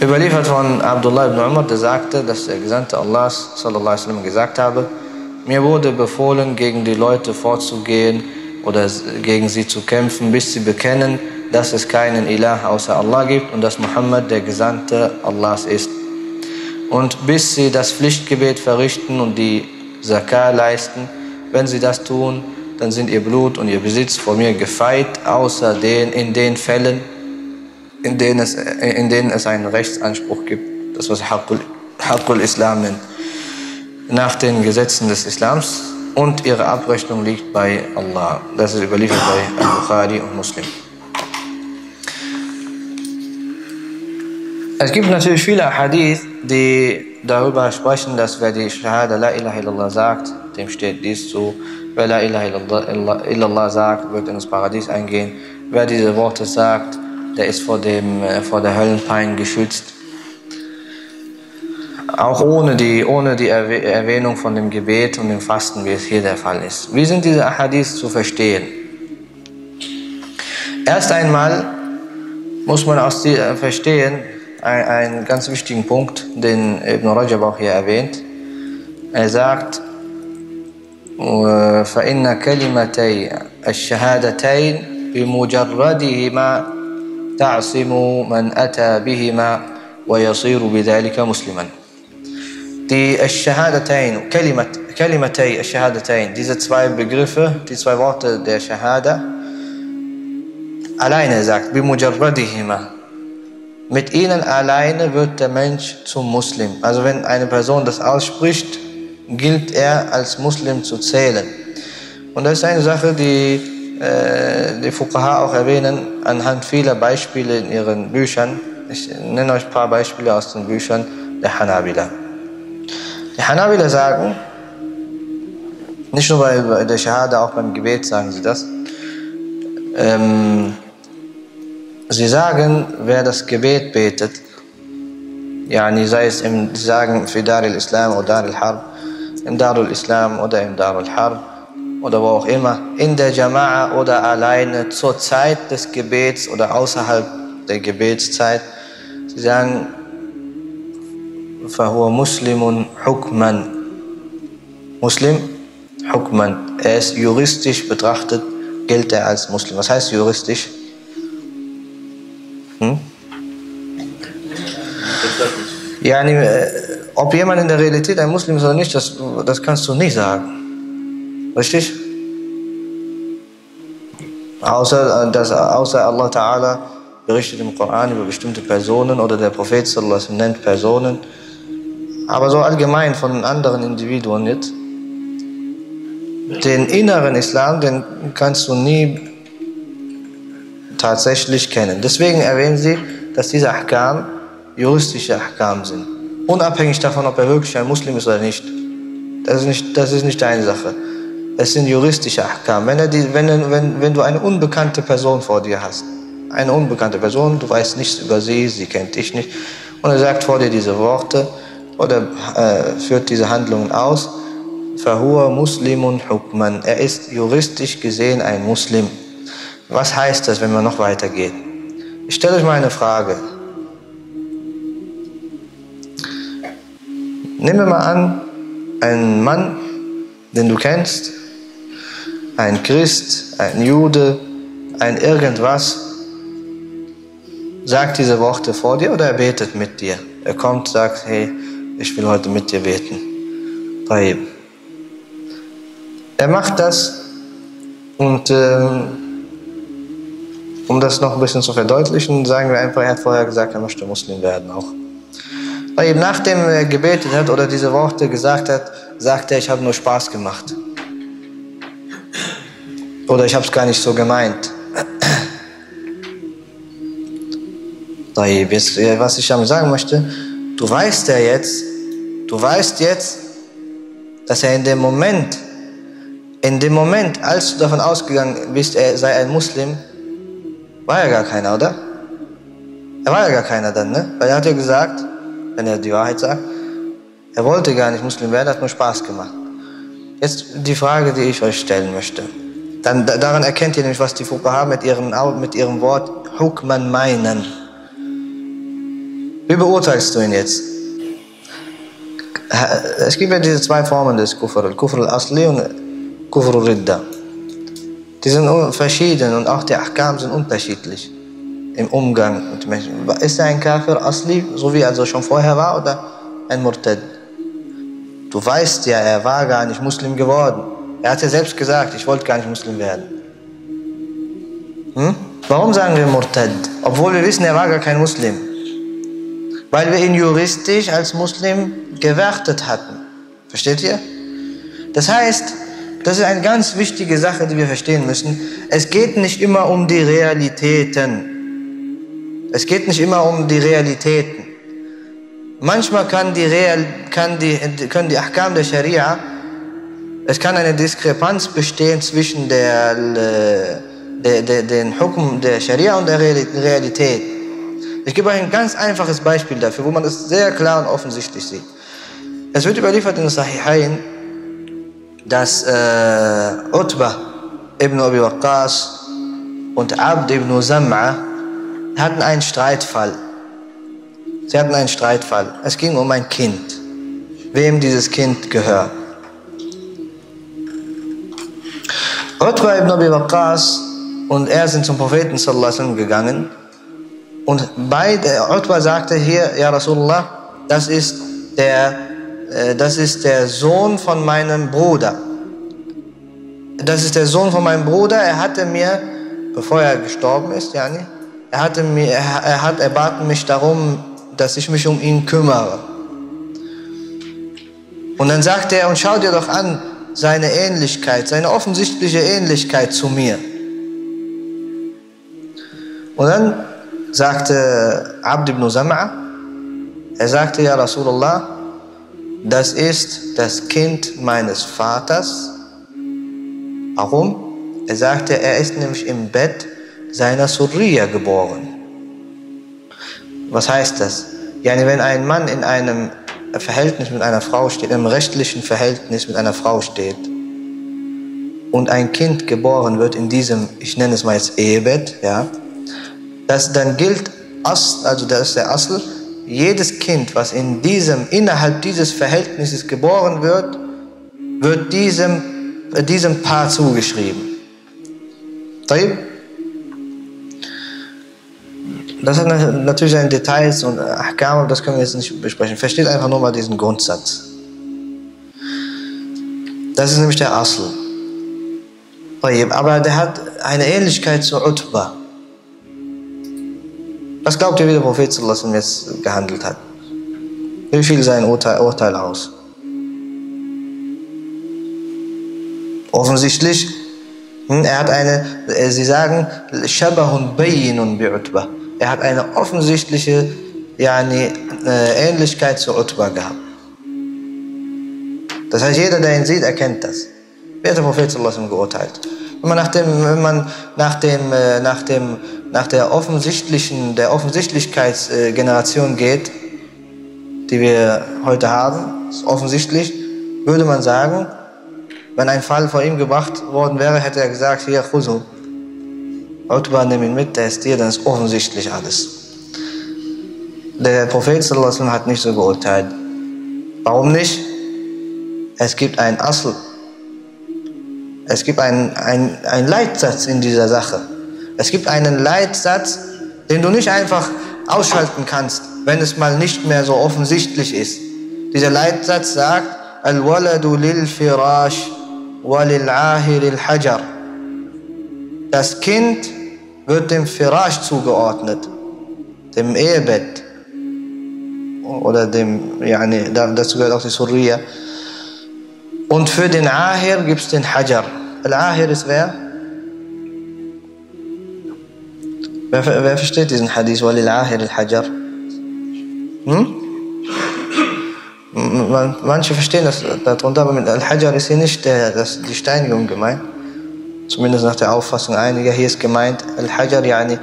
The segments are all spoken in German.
Überliefert von Abdullah ibn Umar, der sagte, dass der Gesandte Allahs wasallam gesagt habe, mir wurde befohlen, gegen die Leute vorzugehen oder gegen sie zu kämpfen, bis sie bekennen, dass es keinen Ilah außer Allah gibt und dass Muhammad der Gesandte Allahs ist. Und bis sie das Pflichtgebet verrichten und die Zakah leisten, wenn sie das tun, dann sind ihr Blut und ihr Besitz vor mir gefeit, außer den, in den Fällen, in denen es, in denen es einen Rechtsanspruch gibt. Das was Haqqul, Haqqul Islam nennt. Nach den Gesetzen des Islams und ihre Abrechnung liegt bei Allah. Das ist überliefert bei Al-Bukhari und Muslim. Es gibt natürlich viele Hadith, die darüber sprechen, dass wer die Shahada La ilaha illallah sagt, dem steht dies zu. Wer La ilaha illallah sagt, wird ins Paradies eingehen. Wer diese Worte sagt, der ist vor, dem, vor der Höllenpein geschützt. Auch ohne die, ohne die Erwähnung von dem Gebet und dem Fasten, wie es hier der Fall ist. Wie sind diese Ahadith zu verstehen? Erst einmal muss man aus die, verstehen, einen ganz wichtigen Punkt, den Ibn Rajab auch hier erwähnt. Er sagt, فإن كلمتي الشهادتين بمجردهما تعصم من أتى بهما ويصير بذلك مسلما. Die Shahadatain, Kalimat, Kalimatay, Shahadatain, diese zwei Begriffe, die zwei Worte der Shahada, alleine sagt, bimujarradihima, mit ihnen alleine wird der Mensch zum Muslim. Also wenn eine Person das ausspricht, gilt er als Muslim zu zählen. Und das ist eine Sache, die äh, die Fuqaha auch erwähnen anhand vieler Beispiele in ihren Büchern. Ich nenne euch ein paar Beispiele aus den Büchern der Hanabila. Die Hanabila sagen, nicht nur bei der Shahada, auch beim Gebet sagen sie das, ähm, Sie sagen, wer das Gebet betet, yani sei es im, sie sagen für Dar al-Islam oder Dar al-Harb, im Dar al-Islam oder im Dar al-Harb oder wo auch immer, in der Jama'a oder alleine zur Zeit des Gebets oder außerhalb der Gebetszeit. Sie sagen, فهو مسلم حكما Muslim, Hukman. Er ist juristisch betrachtet, gilt er als Muslim. Was heißt juristisch? Hm? Yani, ob jemand in der Realität ein Muslim ist oder nicht, das, das kannst du nicht sagen. Richtig? Außer, dass, außer Allah Ta'ala berichtet im Koran über bestimmte Personen oder der Prophet sallallahu nennt Personen. Aber so allgemein von anderen Individuen nicht. Den inneren Islam, den kannst du nie tatsächlich kennen. Deswegen erwähnen sie, dass diese Ahkam juristische Ahkam sind. Unabhängig davon, ob er wirklich ein Muslim ist oder nicht. Das ist nicht, das ist nicht deine Sache es sind juristische Ahkam. Wenn, die, wenn, wenn, wenn du eine unbekannte Person vor dir hast, eine unbekannte Person, du weißt nichts über sie, sie kennt dich nicht, und er sagt vor dir diese Worte oder äh, führt diese Handlungen aus, Fahua Muslimun Hukman, er ist juristisch gesehen ein Muslim. Was heißt das, wenn man noch weitergeht? Ich stelle euch mal eine Frage. Nehmen wir mal an, ein Mann, den du kennst, ein Christ, ein Jude, ein irgendwas, sagt diese Worte vor dir oder er betet mit dir. Er kommt, sagt, hey, ich will heute mit dir beten. Bei ihm. Er macht das und äh, um das noch ein bisschen zu verdeutlichen, sagen wir einfach, er hat vorher gesagt, er möchte Muslim werden auch. Weil eben nachdem er gebetet hat oder diese Worte gesagt hat, sagt er, ich habe nur Spaß gemacht. Oder ich habe es gar nicht so gemeint. Jetzt, was ich damit sagen möchte, du weißt ja jetzt, du weißt jetzt, dass er in dem Moment, in dem Moment, als du davon ausgegangen bist, er sei ein Muslim, war ja gar keiner, oder? Er war ja gar keiner dann, ne? Weil er hat ja gesagt, wenn er die Wahrheit sagt, er wollte gar nicht Muslim werden, hat nur Spaß gemacht. Jetzt die Frage, die ich euch stellen möchte. Dann, daran erkennt ihr nämlich, was die Fuqaha mit ihrem, mit ihrem Wort Hukman meinen. Wie beurteilst du ihn jetzt? Es gibt ja diese zwei Formen des Kufr, Kufr al-Asli und Kufr al-Ridda. Die sind verschieden und auch die Ahkam sind unterschiedlich im Umgang mit Menschen. Ist er ein Kafir Asli, so wie er also schon vorher war, oder ein Murtad? Du weißt ja, er war gar nicht Muslim geworden. Er hat ja selbst gesagt, ich wollte gar nicht Muslim werden. Hm? Warum sagen wir Murtad? Obwohl wir wissen, er war gar kein Muslim. Weil wir ihn juristisch als Muslim gewertet hatten. Versteht ihr? Das heißt, das ist eine ganz wichtige Sache, die wir verstehen müssen. Es geht nicht immer um die Realitäten. Es geht nicht immer um die Realitäten. Manchmal kann die Real, kann die, können die Ahkam der Scharia, es kann eine Diskrepanz bestehen zwischen der, der, der, den Hukum der Scharia und der Realität. Ich gebe euch ein ganz einfaches Beispiel dafür, wo man das sehr klar und offensichtlich sieht. Es wird überliefert in den Sahihain, dass äh, Utbah ibn Abi Waqqas und Abd ibn Sam'a hatten einen Streitfall. Sie hatten einen Streitfall. Es ging um ein Kind. Wem dieses Kind gehört. Utbah ibn Abi Waqqas und er sind zum Propheten sallallahu gegangen und beide, Utbah sagte hier, ja Rasulullah, das ist der äh, das ist der Sohn von meinem Bruder. Das ist der Sohn von meinem Bruder. Er hatte mir, bevor er gestorben ist, yani, er, hatte mir, er, hat erbaten mich darum, dass ich mich um ihn kümmere. Und dann sagte er, und schau dir doch an, seine Ähnlichkeit, seine offensichtliche Ähnlichkeit zu mir. Und dann sagte Abd ibn Sam'a, er sagte, ja Rasulullah, das ist das Kind meines Vaters. Warum? Er sagte, er ist nämlich im Bett seiner Surriya geboren. Was heißt das? Yani, wenn ein Mann in einem Verhältnis mit einer Frau steht, im rechtlichen Verhältnis mit einer Frau steht und ein Kind geboren wird in diesem, ich nenne es mal jetzt Ehebett, ja, das dann gilt, also das ist der Asl, jedes Kind, was in diesem, innerhalb dieses Verhältnisses geboren wird, wird diesem, diesem Paar zugeschrieben. Das hat natürlich seine Details und Ahkam, aber das können wir jetzt nicht besprechen. Versteht einfach nur mal diesen Grundsatz. Das ist nämlich der Asl. Aber der hat eine Ähnlichkeit zu Utbah. Was glaubt ihr, wie der Prophet jetzt gehandelt hat? Wie fiel sein Urteil, Urteil aus? Offensichtlich, hm, er hat eine, äh, sie sagen, Shabahun bayinun bi'utbah. Er hat eine offensichtliche yani, äh, Ähnlichkeit zu Utbah gehabt. Das heißt, jeder, der ihn sieht, erkennt das. Wie hat der Prophet geurteilt? Wenn man nach dem, wenn man nach dem, äh, nach dem, nach der offensichtlichen, der Offensichtlichkeitsgeneration geht, die wir heute haben, ist offensichtlich, würde man sagen, wenn ein Fall vor ihm gebracht worden wäre, hätte er gesagt, hier, Khuzu, Utbah, nimm ihn mit, der ist dir, dann ist offensichtlich alles. Der Prophet sallallahu hat nicht so geurteilt. Warum nicht? Es gibt ein Asl, es gibt einen, einen, Leitsatz in dieser Sache. Es gibt einen Leitsatz, den du nicht einfach ausschalten kannst, wenn es mal nicht mehr so offensichtlich ist. Dieser Leitsatz sagt, Al-Waladu lil Firash wa lil Ahir al Hajar. Das Kind wird dem Firash zugeordnet, dem Ehebett oder dem, yani, dazu gehört auch die Surriya. Und für den Ahir gibt es den Hajar. Al-Ahir ist wer? wer? Wer versteht diesen Hadith? Walil-Ahir al-Hajar. Hm? Manche verstehen das darunter, aber mit Al-Hajar ist hier nicht der, das, die Steinigung gemeint zumindest nach der Auffassung einiger, hier ist gemeint, Al-Hajar, yani,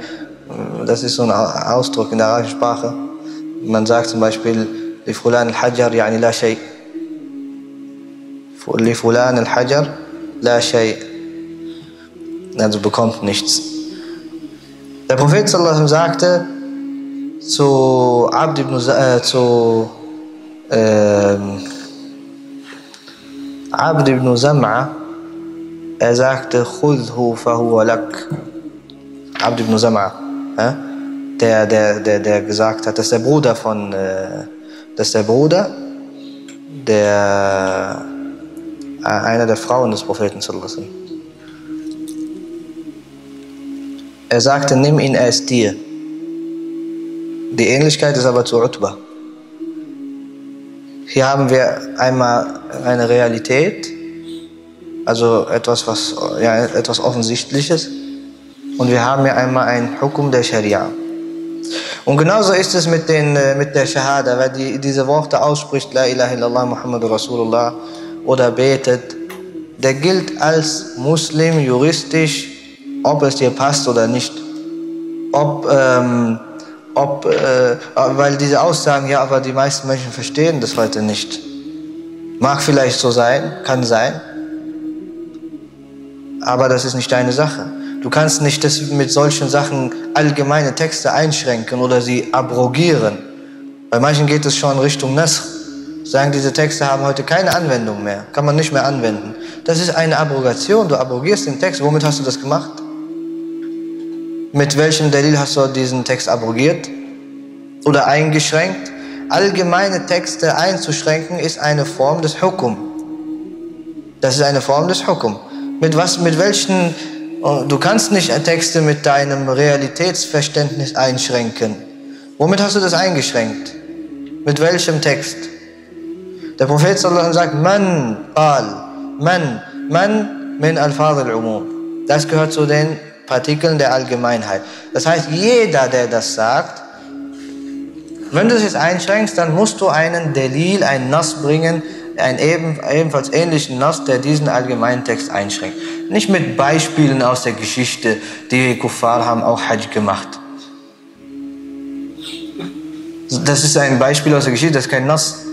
das ist so ein Ausdruck in der arabischen Sprache. Man sagt zum Beispiel, Li Fulan Al-Hajar, yani la shay. Lifulan Al-Hajar, la shay. Also bekommt nichts. Der Prophet sallallahu sagte zu Abd ibn, äh, zu, äh, Abd ibn Sam'a, er sagte, Khudhu fahuwa lak. Abd ibn Sam'a, der, der, der, der gesagt hat, das ist der Bruder von, äh, das ist der Bruder, der, äh, einer der Frauen des Propheten sallallahu Er sagte, nimm ihn, er ist dir. Die Ähnlichkeit ist aber zu Utbah. Hier haben wir einmal eine Realität, also etwas, was, ja, etwas Offensichtliches, und wir haben hier einmal ein Hukum der Scharia. Und genauso ist es mit, den, äh, mit der Shahada, wer die, diese Worte ausspricht, La ilaha illallah Muhammad Rasulullah, oder betet, der gilt als Muslim juristisch, ob es dir passt oder nicht. Ob, ähm, ob, äh, weil diese Aussagen, ja, aber die meisten Menschen verstehen das heute nicht. Mag vielleicht so sein, kann sein, aber das ist nicht deine Sache. Du kannst nicht das mit solchen Sachen allgemeine Texte einschränken oder sie abrogieren. Bei manchen geht es schon Richtung Nasr. Sagen, diese Texte haben heute keine Anwendung mehr, kann man nicht mehr anwenden. Das ist eine Abrogation, du abrogierst den Text. Womit hast du das gemacht? Mit welchem Delil hast du diesen Text abrogiert oder eingeschränkt? Allgemeine Texte einzuschränken ist eine Form des Hukum. Das ist eine Form des Hukum. Mit was, mit welchen, oh, du kannst nicht Texte mit deinem Realitätsverständnis einschränken. Womit hast du das eingeschränkt? Mit welchem Text? Der Prophet sagt, man qal, man, man min al-fadh al-umum. Das gehört zu den Partikeln der Allgemeinheit. Das heißt, jeder, der das sagt, wenn du es jetzt einschränkst, dann musst du einen Delil, einen Nass bringen, einen eben, ebenfalls ähnlichen Nass, der diesen allgemeinen Text einschränkt. Nicht mit Beispielen aus der Geschichte, die Kuffar haben auch Hajj gemacht. Das ist ein Beispiel aus der Geschichte, das ist kein Nass.